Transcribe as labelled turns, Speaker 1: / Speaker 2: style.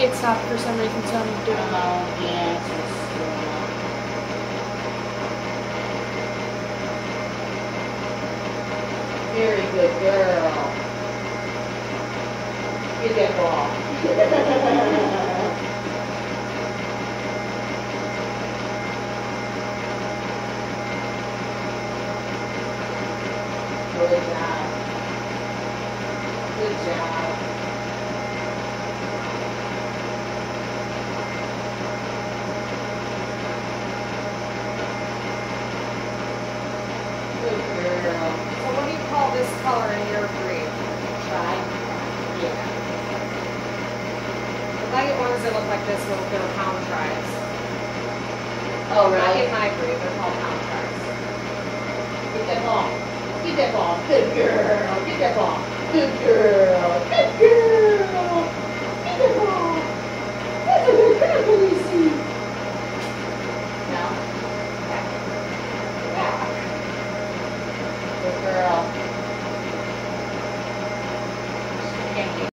Speaker 1: it stopped for some reason, so I'm doing.
Speaker 2: Oh, yeah, Very good girl. Get that ball. Good job. Good job. Good girl.
Speaker 3: So what do you call this color in your breed?
Speaker 2: Tri. Yeah.
Speaker 3: Get ones that look like this, they're they're pound tries.
Speaker 2: Oh,
Speaker 3: Not
Speaker 2: right.
Speaker 3: in my breed, they're called pound tries.
Speaker 2: Get that ball. Get that ball. Good girl. Get that ball. Good girl.